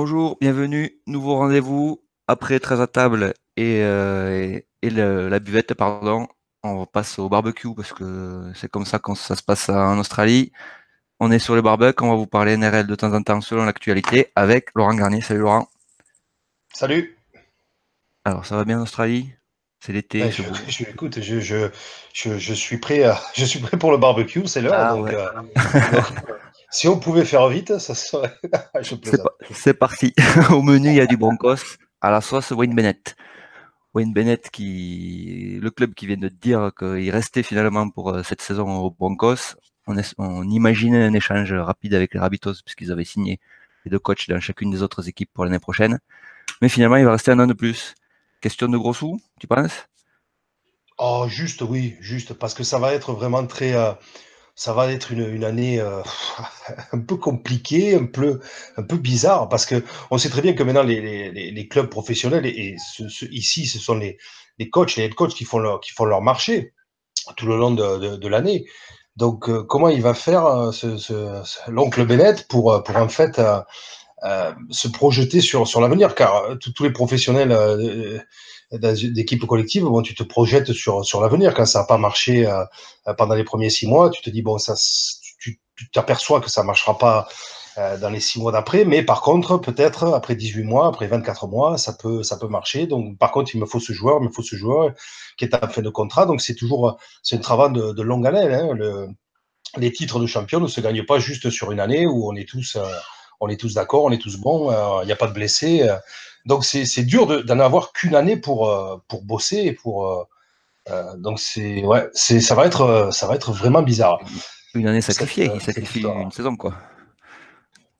Bonjour, bienvenue, nouveau rendez-vous après 13 à table et, euh, et le- la buvette, pardon. On passe au barbecue parce que c'est comme ça que ça se passe en Australie. On est sur le barbecue, on va vous parler NRL de temps en temps selon l'actualité avec Laurent Garnier. Salut Laurent. Salut. Alors ça va bien en Australie? C'est l'été. Ouais, je, écoute, je, je, je, je suis prêt à- je suis prêt pour le barbecue, c'est l'heure. Ah donc, ouais. euh, si on pouvait faire vite, ça serait. C'est parti. Au menu, il y a du Broncos à la sauce Wayne Bennett. Wayne Bennett, qui, le club qui vient de dire qu'il restait finalement pour euh, cette saison aux Broncos. On imaginait un échange rapide avec les Rabbitohs puisqu'ils avaient signé les deux coachs dans chacune des autres équipes pour l'année prochaine. Mais finalement, il va rester un an de plus. Question de gros sous, tu penses? Oh, juste, oui, juste, parce que ça va être vraiment très. euh, ça va être une, année euh, un peu compliquée, un peu, bizarre, parce que on sait très bien que maintenant les, clubs professionnels, et, ici, ce sont les, les coachs, les head coachs qui font leur, marché tout le long de, l'année. Donc, euh, comment il va faire euh, l'oncle Bennett pour, pour en fait se projeter sur, sur l'avenir Car euh, tous les professionnels euh, d'équipes collectives, bon, tu te projettes sur, sur l'avenir. Quand ça n'a pas marché euh, pendant les premiers six mois, tu te dis, bon, ça, tu t'aperçois que ça ne marchera pas euh, dans les six mois d'après, mais par contre, peut-être après 18 mois, après 24 mois, ça peut, ça peut marcher. Donc, par contre, il me faut ce joueur, il me faut ce joueur qui est en fin de contrat. Donc, c'est toujours, c'est un travail de, longue haleine. Hein. Le, les titres de champion ne se gagnent pas juste sur une année où on est tous, euh, on est tous d'accord, on est tous bons, euh, il n'y a pas de blessés. euh. donc c'est dur de- d'en avoir qu'une année pour euh, pour bosser et pour euh, euh, donc c'est ouais c'est ça va être euh, ça va être vraiment bizarre. Une année sacrifiée, euh, sacrifie une saison, quoi.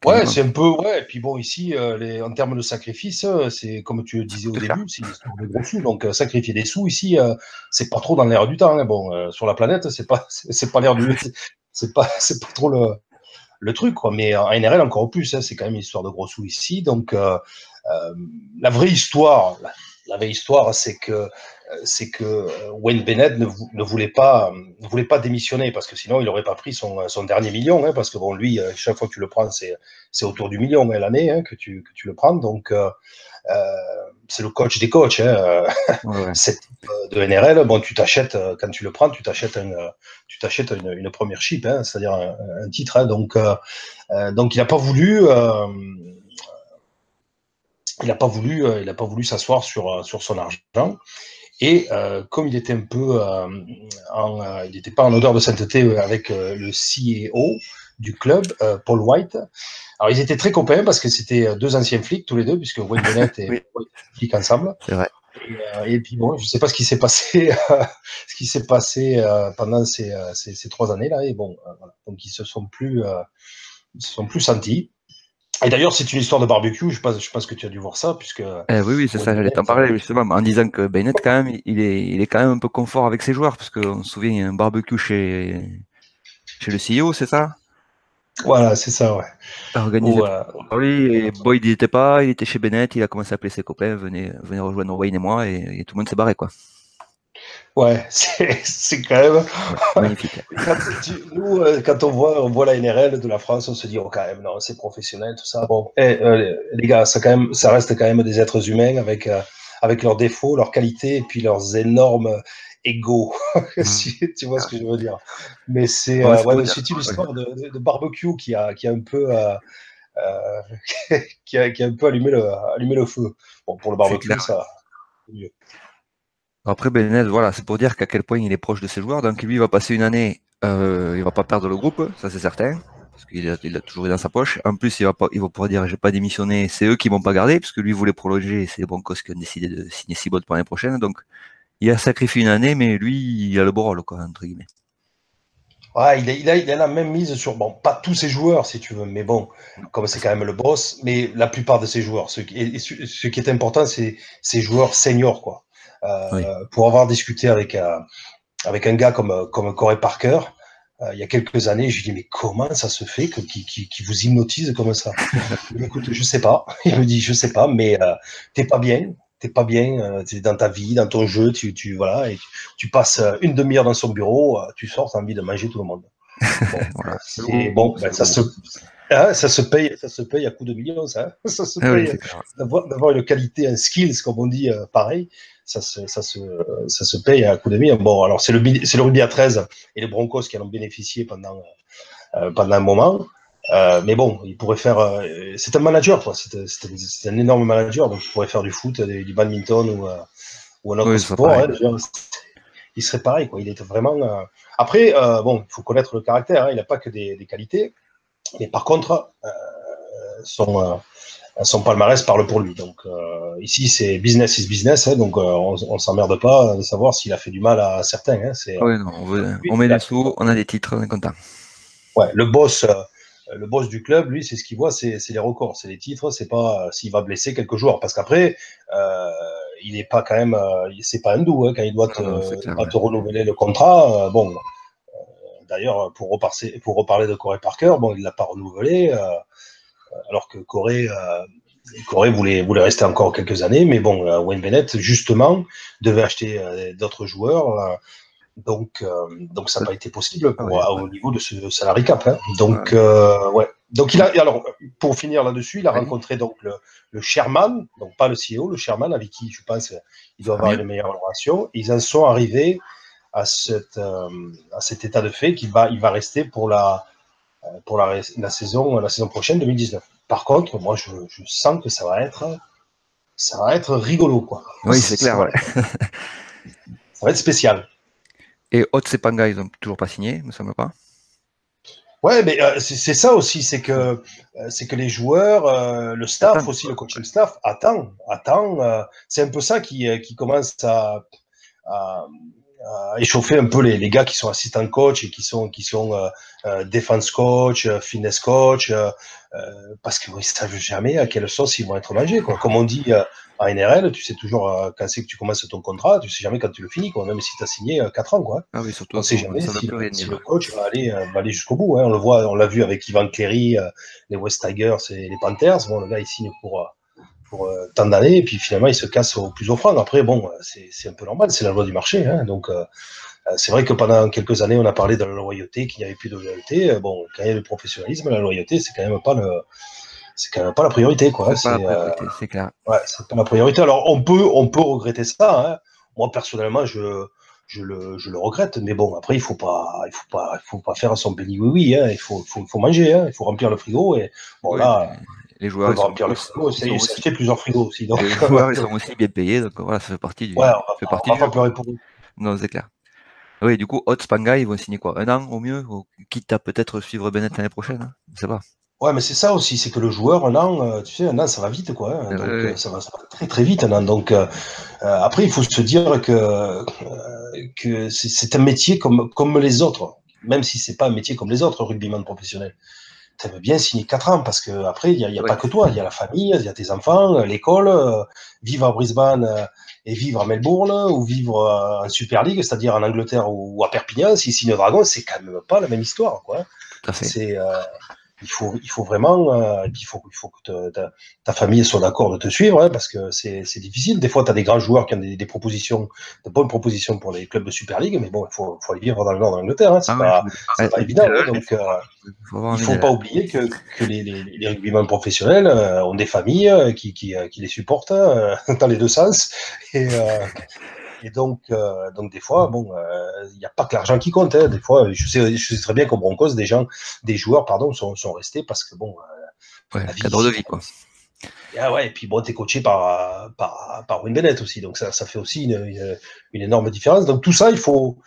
Ouais, c'est un peu ouais. Et puis bon ici euh, les, en termes de sacrifice, euh, c'est comme tu le disais au début, c'est une histoire de gros sous. Donc euh, sacrifier des sous ici, euh, c'est pas trop dans l'air du temps. hein. Bon euh, sur la planète, c'est pas c'est c'est pas l'air du c'est pas c'est pas trop le le truc, quoi. Mais en NRL, encore plus, hein, c'est quand même une histoire de gros sous ici. Donc, euh, euh, la vraie histoire, la, vraie histoire, c'est que, euh, c'est que euh, Wayne Bennett ne, vou- ne voulait pas, euh, ne voulait pas démissionner parce que sinon, il n'aurait pas pris son, son dernier million, hein, parce que bon, lui, chaque fois que tu le prends, c'est, c'est autour du million hein, l'année hein, que tu, que tu le prends. Donc, euh, c'est le coach des coachs. Hein, euh, Ouais, cette euh, de NRL, bon, tu t'achètes, euh, quand tu le prends, tu t'achètes une, tu t'achètes une, une première chip, hein, c'est-à-dire un, un titre. Hein, donc, euh, donc, il n'a pas voulu, euh, il n'a pas voulu, il a pas voulu s'asseoir sur, sur son argent. Et euh, comme il était un peu, en, il n'était pas en odeur de sainteté avec le CEO du club, euh, Paul White. Alors ils étaient très copains parce que c'était euh, deux anciens flics tous les deux, puisque Wayne Bennett et Oui. White flics ensemble. C'est vrai. Et, euh, et puis bon, je sais pas ce qui s'est passé, ce qui s'est passé pendant ces, ces, ces trois années là. Et bon, voilà. donc ils se sont plus, ils se sont plus sentis. Et d'ailleurs, c'est une histoire de barbecue. Je pense, je pense que tu as dû voir ça, puisque Eh oui, oui, c'est ça, j'allais t'en parler justement, en disant que Bennett, quand même, il est, il est quand même un peu confort avec ses joueurs, parce qu'on se souvient, il y a un barbecue chez, chez le CEO, c'est ça? Voilà, c'est ça, ouais. Organisé Où, euh, lui, et Boyd, il était pas, il était chez Bennett, il a commencé à appeler ses copains, venez, venez rejoindre Wayne et moi, et, et tout le monde s'est barré, quoi. ouais, c'est quand même. Magnifique. Quand tu- nous, euh, quand on voit, on voit la NRL de la France, on se dit, oh, quand même, non, c'est professionnel, tout ça. Bon, eh, euh, les gars, ça, quand même, ça reste quand même des êtres humains avec, euh, avec leurs défauts, leurs qualités et puis leurs énormes égaux. si tu vois ce que je veux dire. Mais c'est Ouais, euh, ouais, une histoire de, de- de barbecue qui a, qui a un peu. euh, euh, qui, a, qui a un peu allumé le, allumé le feu? Bon, pour le barbecue, ça. mieux. Après, Bennett, voilà, c'est pour dire qu'à quel point il est proche de ses joueurs, donc lui, il va passer une année, euh, il va pas perdre le groupe, ça c'est certain, parce qu'il a, il a toujours eu dans sa poche. En plus, il va pas, il va pouvoir dire, j'ai pas démissionné, c'est eux qui m'ont pas gardé, parce que lui voulait prolonger, c'est les Broncos qui ont décidé de signer Seabold pour l'année prochaine, donc il a sacrifié une année, mais lui, il a le rôle, quoi, entre guillemets. Ouais, il a, il, a, il a la même mise sur, bon, pas tous ses joueurs, si tu veux, mais bon, comme c'est quand même le boss, mais la plupart de ses joueurs. Ce qui, et ce, ce qui est important, c'est ses joueurs seniors, quoi. Euh, Oui. Pour avoir discuté avec, euh, avec un gars comme, comme Corey Parker, euh, il y a quelques années, je lui dis, mais comment ça se fait que, qui, qui, qui vous hypnotise comme ça? Écoute, je sais pas. Il me dit, je sais pas, mais t'es pas bien, t'es pas bien euh, t'es dans ta vie, dans ton jeu, tu, tu voilà, et tu, tu passes euh, une demi-heure dans son bureau, euh, tu sors, t'as envie de manger tout le monde. Bon, Voilà. c'est bon, ben, ça se ça se paye, ça se paye à coup de millions, ça. Ça se ah paye d'avoir une qualité, un skills, comme on dit, euh, pareil. Ça se, ça se, ça se paye à coup de millions. Bon, alors c'est le, c'est le rugby à 13 et les Broncos qui en ont bénéficié pendant, euh, pendant un moment. Euh, mais bon, il pourrait faire. Euh, c'est un manager, quoi. C'est un énorme manager, donc il pourrait faire du foot, du badminton ou, ou un autre sport. Hein, il serait pareil, quoi. Il est vraiment. Après, bon, il faut connaître le caractère. Hein. Il n'a pas que des, des, qualités. Mais par contre, euh, son, euh, son palmarès parle pour lui. Donc euh, ici, c'est business is business. Hein, donc on, ne s'emmerde pas de savoir s'il a fait du mal à certains. Hein, on, met des sous, on a des titres, on est content. Ouais, le boss le boss du club, lui, c'est ce qu'il voit, c'est les records, c'est les titres, c'est pas s'il va blesser quelques joueurs, parce qu'après, il n'est pas quand même, c'est pas un doux hein, quand il doit te, te renouveler le contrat. bon, D'ailleurs, pour, reparler, pour reparler de Corey Parker, bon, il ne l'a pas renouvelé, euh, alors que Corey, euh, Corey voulait, voulait rester encore quelques années, mais bon, euh, Wayne Bennett, justement, devait acheter d'autres joueurs. Donc, donc ça n'a pas été possible ah au niveau de ce salary cap. Hein. Donc, ouais. Donc il a, alors pour finir là-dessus, il a rencontré donc le, le Sherman, donc pas le CEO, le Sherman avec qui je pense il doit avoir une meilleure relation. Ils en sont arrivés à, cette, euh, à cet état de fait qu'il va, il va rester pour la, euh, pour la, la, saison, la saison prochaine 2019. Par contre, moi, je, je, sens que ça va être, ça va être rigolo, quoi. Oui, c'est clair. Ouais. ça va être spécial. Et Otsepanga, ils n'ont toujours pas signé, me semble pas. Ouais, mais euh, c'est ça aussi, c'est que c'est que les joueurs, le staff aussi, le coaching staff attend, attend. c'est un peu ça qui, qui commence à, à, euh, échauffer un peu les, les, gars qui sont assistants coach et qui sont qui sont euh, euh defense coach, euh, fitness coach, parce qu'ils ne savent jamais à quelle sauce ils vont être mangés. Quoi. Comme on dit en NRL, tu sais toujours quand c'est que tu commences ton contrat, tu sais jamais quand tu le finis, quoi, même si tu as signé 4 ans. Quoi. Ah oui, surtout, on ne sait jamais si, le coach va aller, va aller jusqu'au bout. Hein. On le voit, on l'a vu avec Ivan Cleary, les West Tigers et les Panthers. Bon, le gars, il signe pour pour euh, tant d'années, et puis finalement, il se casse au plus offrant. Après, bon, c'est un peu normal, c'est la loi du marché. Hein, donc, euh, euh, c'est vrai que pendant quelques années, on a parlé de la loyauté, qu'il n'y avait plus de loyauté. Bon, quand il y a le professionnalisme, la loyauté, c'est quand même pas le, c'est quand même pas la priorité, quoi. C'est clair. Ouais, c'est pas la priorité. Alors, on peut, on peut regretter ça. Hein. Moi, personnellement, je, je le, je le regrette, mais bon, après, il faut pas, il faut pas, il faut pas faire son béni oui oui. Hein. Il faut, faut, faut manger, hein. il faut remplir le frigo. Et bon là, les joueurs. Ils sont, le frigo, c'est plusieurs frigos aussi. Donc. Les joueurs, ils sont aussi bien payés, donc voilà, ça fait partie du. Ouais, on fait partie du pleurer pour eux. Non, c'est clair. Oui, du coup, Hot Spanga, ils vont signer quoi Un an au mieux Quitte à peut-être suivre Bennett l'année prochaine hein Je sais pas. Ouais, mais c'est ça aussi, c'est que le joueur, un an, euh, tu sais, un an, ça va vite, quoi. Hein, donc, euh, Ça, va, ça, va, très très vite, un an. Donc, euh, après, il faut se dire que, que c'est un métier comme, comme les autres, même si c'est pas un métier comme les autres rugbyman professionnels tu aimes bien signer 4 ans parce que après il n'y a, pas que toi, il y a la famille, il y a tes enfants, l'école, euh, vivre à Brisbane et vivre à Melbourne ou vivre en Super League, c'est-à-dire en Angleterre ou, à Perpignan, si signe Dragon, c'est quand même pas la même histoire, quoi. C'est il faut, il faut vraiment, euh, il faut, il faut que ta, ta famille soit d'accord de te suivre, hein, parce que c'est difficile. Des fois, tu as des grands joueurs qui ont des, des, propositions, de bonnes propositions pour les clubs de Super League, mais bon, il faut, faut aller vivre dans le nord de l'Angleterre. Hein, c'est ah pas, pas évident. Hein, donc, euh, il faut pas oublier que, que les, les, les rugbyman professionnels euh, ont des familles qui, qui, qui les supportent dans les deux sens. Et, et donc, euh, donc des fois, bon, euh, il n'y a pas que l'argent qui compte. Hein. Des fois, je sais, je sais très bien qu'au Broncos, des gens, des joueurs, pardon, sont, sont restés parce que bon, euh, ouais, cadre de vie, quoi. Et, ah ouais, et puis bon, t'es coaché par, par, par Wayne Bennett aussi, donc ça, ça fait aussi une, une, une, énorme différence. Donc tout ça, il faut,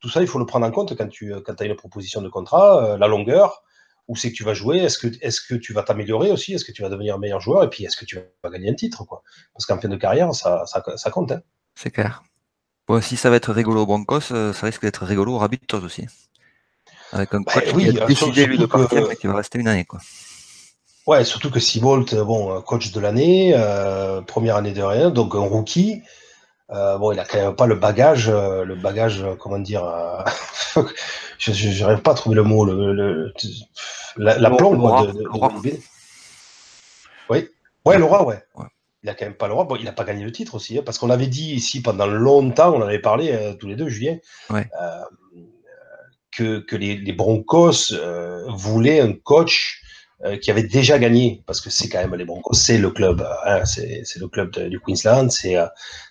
tout ça, il faut le prendre en compte quand tu quand as une proposition de contrat, la longueur, où c'est que tu vas jouer, est-ce que, est-ce que tu vas t'améliorer aussi, est-ce que tu vas devenir meilleur joueur, et puis est-ce que tu vas gagner un titre, quoi. Parce qu'en fin de carrière, ça, ça, ça compte. Hein. C'est clair. Bon, si ça va être rigolo au Broncos, euh, ça risque d'être rigolo au Rabbitohs aussi. Avec un bah coach oui, qui a décidé lui de partir, mais qui va rester une année. Quoi. Ouais, surtout que Seabolt, euh, bon, coach de l'année, euh, première année de rien, donc un rookie. Euh, bon, il a quand même pas le bagage, le bagage, comment dire, je n'arrive pas à trouver le mot, le, le la, la plombe de, de, de, Oui, ouais, Laura, ouais. ouais il a quand même pas le droit. Bon, il n'a pas gagné le titre aussi, hein, parce qu'on avait dit ici pendant longtemps, on en avait parlé euh, tous les deux, Julien, euh, que, que les, les, Broncos euh, voulaient un coach qui avait déjà gagné, parce que c'est quand même les Broncos, c'est le club, hein, c'est le club du Queensland, c'est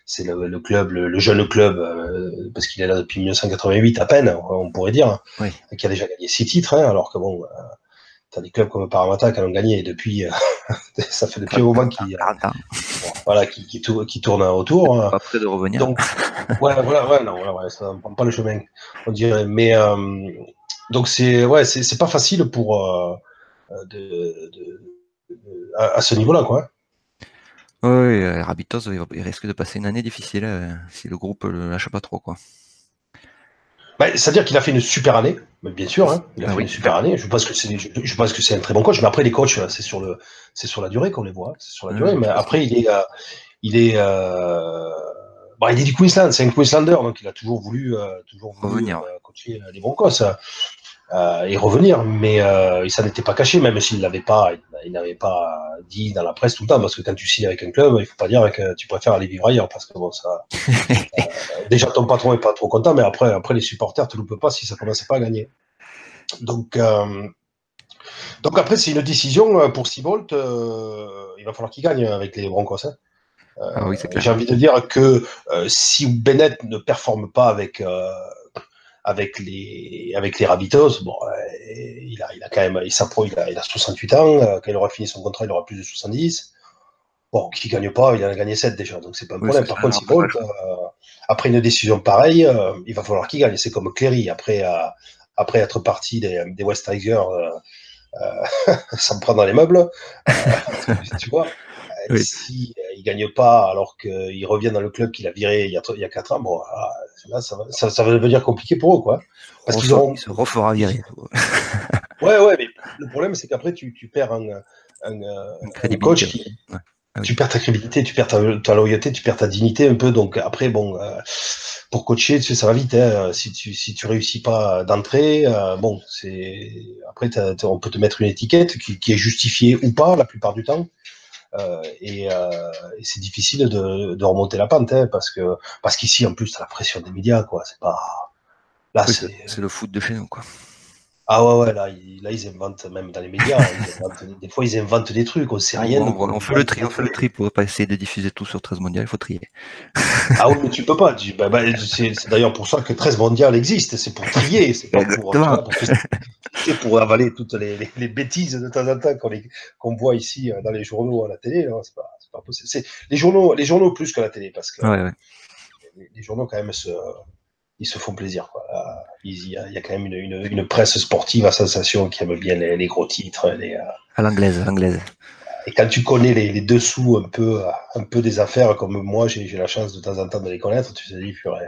c'est le, club, le, jeune club, parce qu'il est là depuis 1988 à peine, on pourrait dire, hein, qui a déjà gagné six titres, hein, alors que bon, t'as des clubs comme Parramatta qui en ont gagné depuis, ça fait depuis un moment qu'ils voilà, qui, qui, qui, tourne autour. Pas près de revenir. Donc, ouais, voilà, ouais, non, ouais, ça ne prend pas le chemin, on dirait. Mais donc c'est ouais, c'est pas facile pour euh, de, à, ce niveau-là, quoi. Oui, Rabitos, il risque de passer une année difficile euh, si le groupe le lâche pas trop, quoi. Bah, C'est-à-dire qu'il a fait une super année, bien sûr, hein, il a ah fait une super année. Je pense que c'est, je, pense que c'est un très bon coach, mais après les coachs, c'est sur le, c'est sur la durée qu'on les voit, c'est sur la durée. Mais après, il est, euh, il est, bah, il est du Queensland, c'est un Queenslander, donc il a toujours voulu, toujours voulu coacher les Broncos euh, et revenir. Mais euh, ça n'était pas caché, même s'il l'avait pas, il, n'avait pas dit dans la presse tout le temps, parce que quand tu signes avec un club, il faut pas dire que tu préfères aller vivre ailleurs, parce que bon, ça. euh, déjà ton patron est pas trop content, mais après, après les supporters te loupent pas si ça commençait pas à gagner. Donc, euh, donc après, c'est une décision pour Seabolt. Il va falloir qu'il gagne avec les Broncos. Hein. Ah oui, J'ai envie de dire que si Bennett ne performe pas avec avec les avec les Rabitos, bon, euh, il a il a quand même il s'approche, il a, il a 68 ans. Euh, quand il aura fini son contrat, il aura plus de 70. Bon, qui gagne pas, il en a gagné 7 déjà, donc c'est pas un problème. Par contre, si euh, après une décision pareille, il va falloir qu'il gagne. C'est comme Cléry après après être parti des, des West Tigers sans prendre dans les meubles, tu vois. Oui. Si il gagne pas alors qu'il revient dans le club qu'il a viré il y a, il y a 4 ans, bon, ah, là, ça va, ça, ça va devenir compliqué pour eux, quoi. Parce qu'ils auront. Il se refera virer. ouais, ouais, mais le problème, c'est qu'après, tu, tu, perds un, un, un coach qui. Ouais. Ah oui. Tu perds ta crédibilité, tu perds ta, ta, loyauté, tu perds ta dignité un peu. Donc après, bon, euh, pour coacher, tu sais, ça va vite. Hein. Si tu si tu réussis pas d'entrée, euh, bon, c'est après on peut te mettre une étiquette qui, qui, est justifiée ou pas la plupart du temps. Euh, et, euh, et c'est difficile de, de, remonter la pente hein, parce que parce qu'ici en plus t'as la pression des médias quoi. C'est pas là oui, c'est le foot de chez nous quoi. Ah ouais, ouais, là, ils, là, ils inventent, même dans les médias, inventent, des fois, ils inventent des trucs, on sait rien. On, on, on fait le tri, on fait le tri pour pas essayer de diffuser tout sur 13 mondial, il faut trier. Ah oui, mais tu peux pas. Bah, bah, c'est d'ailleurs pour ça que 13 mondial existe, c'est pour trier, c'est pas pour, pour, pour, avaler toutes les, les, les, bêtises de temps en temps qu'on qu voit ici euh, dans les journaux, à la télé. C'est pas, pas possible. Les journaux, les journaux plus que la télé, parce que ouais, ouais. Les, les, journaux quand même se ils se font plaisir. Quoi. Il, y a, il y a quand même une, une, une, presse sportive à sensation qui aime bien les, les gros titres. Les, euh, à l'anglaise, à l'anglaise. Et quand tu connais les, les, dessous un peu, un peu des affaires, comme moi, j'ai la chance de temps en temps de les connaître, tu te dis, purée,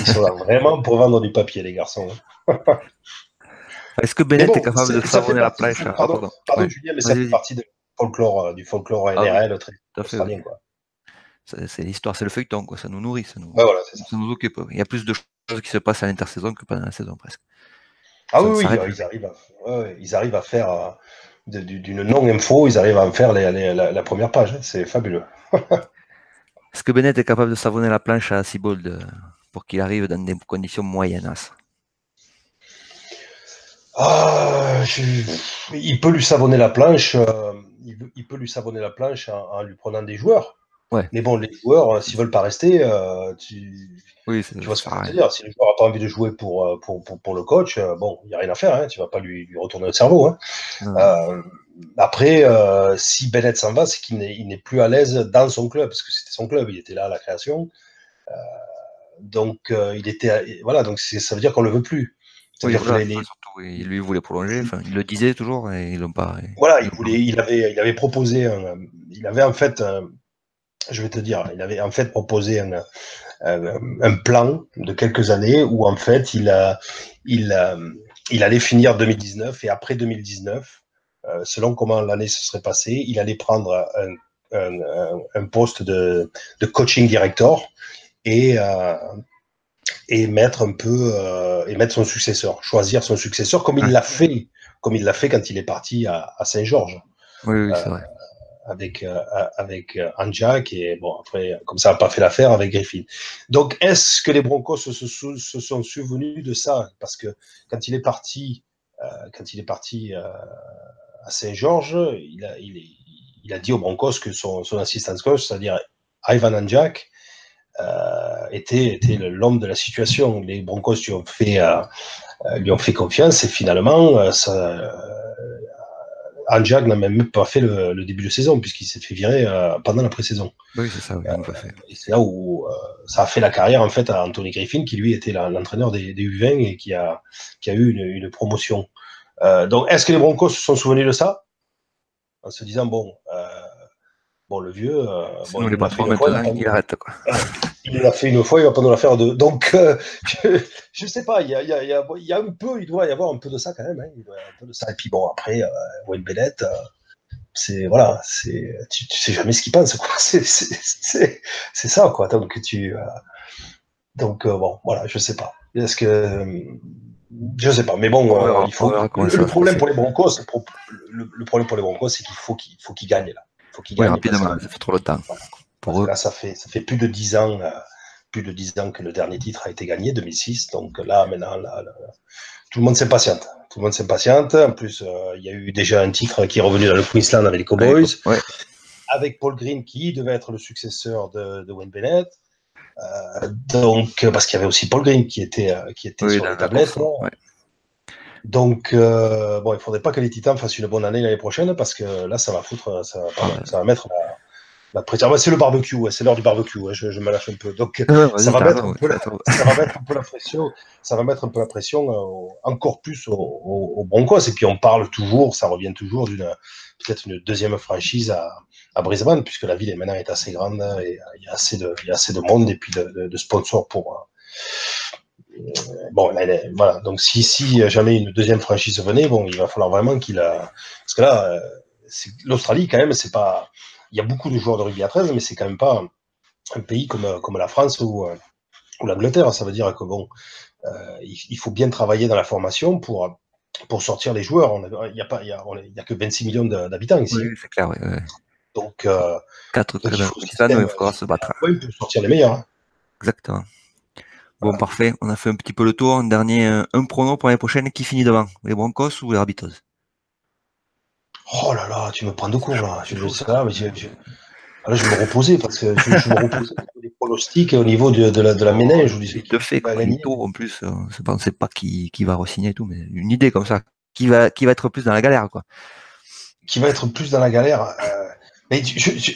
ils sont là vraiment pour vendre du papier, les garçons. Hein. Est-ce que Bennett bon, est capable de savonner la plage Pardon, pardon, pardon ouais. Julien, mais ça fait partie du folklore, euh, du folklore NRL ah, très australien. Quoi c'est l'histoire, c'est le feuilleton, quoi. Ça nous nourrit, ça nous, ouais, voilà, ça. ça. nous occupe. Il y a plus de choses qui se passent à l'intersaison que pendant la saison, presque. Ah ça, oui, oui ils, arrivent à, ouais, ils arrivent à faire euh, d'une non-info, ils arrivent à en faire les, les, la, la, première page. Hein. C'est fabuleux. Est-ce que Bennett est capable de savonner la planche à Sibold euh, pour qu'il arrive dans des conditions moyennes? Ah, je... Il peut lui savonner la planche. Euh, il, peut lui savonner la planche en, en lui prenant des joueurs. Ouais. Mais bon, les joueurs, euh, s'ils veulent pas rester, euh, tu, oui, tu vois ce que je veux dire. Si le joueur n'a pas envie de jouer pour, euh, pour, pour, pour le coach, euh, bon, il n'y a rien à faire. Hein, tu vas pas lui, lui retourner le cerveau. Hein. Euh, après, si Bennett s'en va, c'est qu'il n'est plus à l'aise dans son club, parce que c'était son club, il était là à la création. donc, il était, voilà, donc ça veut dire qu'on le veut plus. Oui, voilà, les. Surtout, il lui voulait prolonger, enfin, il le disait toujours et ils l'ont pas. Voilà, il voulait, il avait, il avait proposé, un, il avait en fait un, je vais te dire, il avait en fait proposé un, un, un, plan de quelques années où en fait il, a, il, a, il allait finir 2019 et après 2019, euh, selon comment l'année se serait passée, il allait prendre un, un, un poste de, de, coaching director et, euh, et mettre un peu euh, et mettre son successeur, choisir son successeur comme il l'a fait, comme il l'a fait quand il est parti à, à Saint-Georges. Oui, oui c'est vrai avec euh, avec euh, Anja qui est bon après comme ça n'a pas fait l'affaire avec Griffin. Donc est-ce que les Broncos se, sont souvenus de ça? Parce que quand il est parti euh, quand il est parti à Saint-Georges, il a, il, a, dit aux Broncos que son, son assistant coach, c'est-à-dire Ivan Anjak, était, était l'homme de la situation. Les Broncos lui ont fait, lui ont fait confiance et finalement, ça, Anjak n'a même pas fait le, début de saison puisqu'il s'est fait virer pendant la pré-saison. Oui, c'est ça. Oui, et c'est là où ça a fait la carrière en fait à Anthony Griffin qui lui était l'entraîneur des, des, U20 et qui a, qui a eu une, une promotion. donc, est-ce que les Broncos se sont souvenus de ça? En se disant bon, bon le vieux, bon, il, pas maintenant, il arrête quoi. Il l'a fait une fois, il va pas nous la faire deux. Donc, euh, je ne sais pas, il y a, il, y a, il y a, un peu, il doit y avoir un peu de ça quand même. Hein, il doit y avoir un peu de ça. Et puis bon, après, euh, Wayne Bennett, euh, c'est voilà, c'est tu, tu, sais jamais ce qu'il pense, quoi. C'est ça, quoi. Donc tu, euh, donc bon, voilà, je sais pas. Est-ce que je sais pas, mais bon, il faut. Le, problème pour les Broncos, le, le, problème pour les Broncos, c'est qu'il faut qu'ils faut qu'ils gagnent là. Faut qu'ils gagnent. rapidement, ça fait trop de temps. Là, ça fait, ça fait plus de 10 ans, euh, plus de 10 ans que le dernier titre a été gagné, 2006. Donc là, maintenant, là, tout le monde s'impatiente. Tout le monde s'impatiente. En plus, euh, il y a eu déjà un titre qui est revenu dans le Queensland avec les Cowboys. Avec Paul Green qui devait être le successeur de, Wayne Bennett. Euh, donc, parce qu'il y avait aussi Paul Green qui était, qui était sur la tablette. Donc, bon, il ne faudrait pas que les Titans fassent une bonne année l'année prochaine parce que là, ça va foutre, ça, ça va mettre la, c'est le barbecue, c'est l'heure du barbecue, je, me lâche un peu. Donc, ça, va mettre un peu la, pression, ça va mettre un peu la pression euh, encore plus aux, Broncos. Et puis, on parle toujours, ça revient toujours d'une peut-être une deuxième franchise à, Brisbane, puisque la ville est maintenant est assez grande et il y a assez de, il y a assez de monde et puis de, sponsors pour. Euh, bon, voilà. Donc, si, si jamais une deuxième franchise venait, bon, il va falloir vraiment qu'il a. Parce que là, euh, l'Australie, quand même, c'est pas y a beaucoup de joueurs de rugby à 13, mais c'est quand même pas un, pays comme, comme la France ou, euh, ou l'Angleterre. Ça veut dire que bon, euh, il, faut bien travailler dans la formation pour, pour sortir les joueurs. Il n'y a, pas, il y a, il y a que 26 millions d'habitants ici. Oui, c'est clair, oui. Donc, euh, 4 clubs il faudra se battre. Oui, pour sortir les meilleurs. Hein. Exactement. Bon, parfait. On a fait un petit peu le tour. Un dernier, un prono pour l'année prochaine. Qui finit devant? Les Broncos ou les Arbitos Oh là là, tu me prends de court là. Je, je, là, mais je, je, là, je me reposais parce que je, je me reposais des pronostics au niveau de, de, la, de la ménage. Je disais, de fait, en plus, on ne sait pas qui, qui va re-signer et tout, mais une idée comme ça. Qui va, qui va être plus dans la galère, quoi. Qui va être plus dans la galère. Euh, mais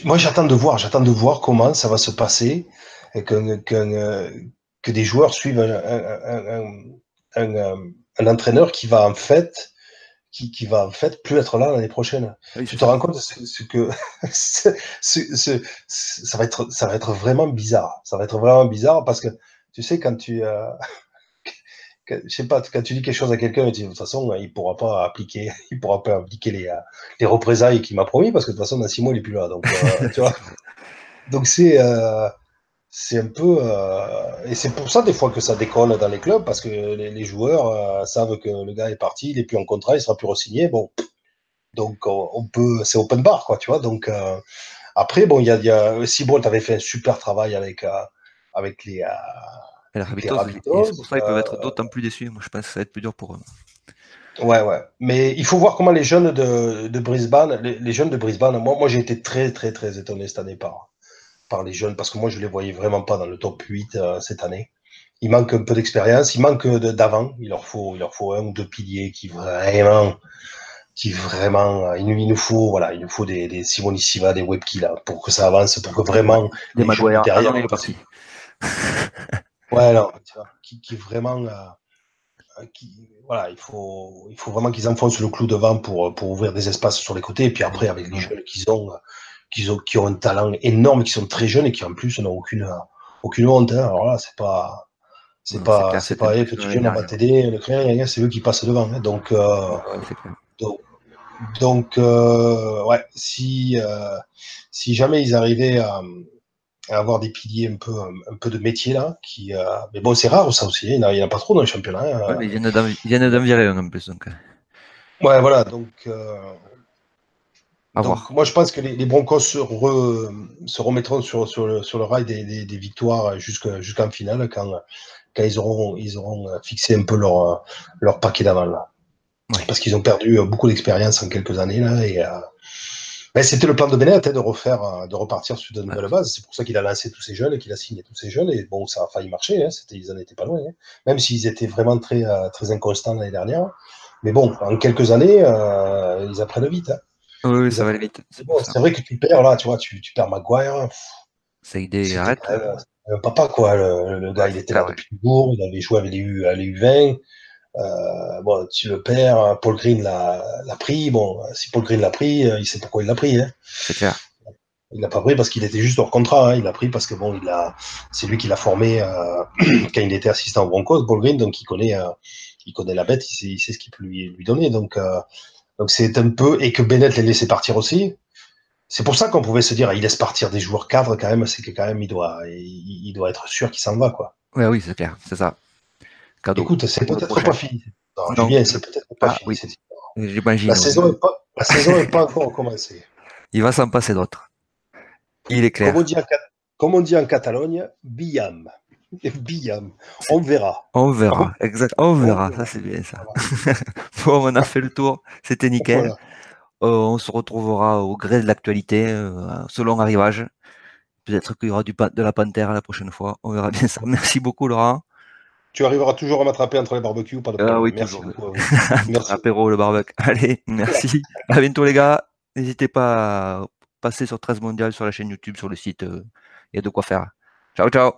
moi, j'attends de voir, j'attends de voir comment ça va se passer et que, que, que des joueurs suivent un, un, un, un, entraîneur qui va en fait qui, qui, va en fait plus être là l'année prochaine. tu te rends compte ce que ça va être ça va être vraiment bizarre. Ça va être vraiment bizarre parce que tu sais quand tu euh, je sais pas quand tu dis quelque chose à quelqu'un de toute façon il pourra pas appliquer il pourra pas appliquer les, euh, les représailles qu'il m'a promis parce que de toute façon dans six mois il est plus là donc euh, tu vois donc c'est euh, c'est un peu euh, et c'est pour ça des fois que ça déconne dans les clubs parce que les, les joueurs euh, savent que le gars est parti, il est plus en contrat, il sera plus re-signé. Bon, donc on, peut, c'est open bar quoi, tu vois. Donc euh, après bon, il y a, y a avait fait un super travail avec avec les. les c'est pour ça qu'ils peuvent être d'autant plus déçus. Moi, je pense que ça va être plus dur pour eux. Ouais, ouais. Mais il faut voir comment les jeunes de, de Brisbane, les, les, jeunes de Brisbane, moi, moi j'ai été très, très, très étonné cette année par, par les jeunes, parce que moi, je les voyais vraiment pas dans le top 8 euh, cette année. Il manque un peu d'expérience, il manque d'avant. Il leur faut, il leur faut un ou deux piliers qui vraiment, qui vraiment, euh, il, nous faut, voilà, il nous faut des, des Simoni Siva, des Webkey là, pour que ça avance, pour que vraiment des Maguire derrière. Ah parti. ouais, vois, qui, qui vraiment, euh, qui, voilà, il faut, il faut vraiment qu'ils enfoncent le clou devant pour, pour ouvrir des espaces sur les côtés, et puis après, avec les jeunes qu'ils ont, qui ont, qui ont un talent énorme, qui sont très jeunes et qui en plus n'ont aucune, aucune honte. Hein. Alors là, c'est pas, c'est pas, c'est pas, petit jeune, on va t'aider, le créer, c'est eux qui passent devant. Hein. Donc, euh, donc, donc euh, ouais, si, euh, si jamais ils arrivaient à, à, avoir des piliers un peu, un, peu de métier là, qui, mais bon, c'est rare ça aussi. Il n'y en, a pas trop dans le championnat. Hein. Ouais, ils viennent d'en virer un en plus. Donc. Ouais, voilà. Donc, euh, moi, je pense que les, Broncos se, remettront sur, sur, le, sur le rail des, des, victoires jusqu'en finale quand, quand ils, auront, ils auront fixé un peu leur, leur paquet d'avant. là. Parce qu'ils ont perdu beaucoup d'expérience en quelques années là et ben, c'était le plan de Bennett hein, de refaire, de repartir sur de nouvelles bases. C'est pour ça qu'il a lancé tous ces jeunes et qu'il a signé tous ces jeunes. Et bon, ça a failli marcher. Hein. Ils en étaient pas loin. Hein. Même s'ils étaient vraiment très, très inconstants l'année dernière. Mais bon, en quelques années, ils apprennent vite. Oui, ça va aller vite. C'est bon, vrai que tu perds là, tu vois, tu, tu perds Maguire. C'est idée, arrête. Un papa, quoi. Le, gars, il était là depuis toujours, il avait joué avec les, U, les U20. Euh, bon, tu le perds, Paul Green l'a pris. Bon, si Paul Green l'a pris, euh, il sait pourquoi il l'a pris. Hein. C'est clair. Il l'a pas pris parce qu'il était juste hors contrat. Hein. Il l'a pris parce que bon, il a, c'est lui qui l'a formé euh, quand il était assistant au Broncos, Paul Green, donc il connaît, euh, il connaît la bête, il sait, il sait ce qu'il peut lui, lui donner. Donc, euh, donc c'est un peu et que Bennett l'ait laissé partir aussi. C'est pour ça qu'on pouvait se dire, il laisse partir des joueurs cadres quand même, c'est que quand même il doit, il, doit être sûr qu'il s'en va quoi. Ouais, oui, c'est clair, c'est ça. Écoute, c'est peut-être pas fini. Non, Julien, c'est peut-être pas ah, fini. Oui. J'imagine. La, saison n'est pas, la saison n'est pas encore commencée. Il va s'en passer d'autres. Il est clair. Comme on dit en, comme on dit en Catalogne, Biam. Biam. On verra. On verra, exact. On verra, ça c'est bien ça. bon, on a fait le tour, c'était nickel. Euh, on se retrouvera au gré de l'actualité, euh, selon arrivage. Peut-être qu'il y aura du, de la panthère la prochaine fois. On verra bien ça. Merci beaucoup, Laurent. Tu arriveras toujours à m'attraper entre les barbecues, pas de problème. Ah oui, merci beaucoup. merci. Apéro, le barbecue. Allez, merci. à bientôt, les gars. N'hésitez pas à passer sur 13 Mondial sur la chaîne YouTube, sur le site. Euh, il y a de quoi faire. Ciao, ciao.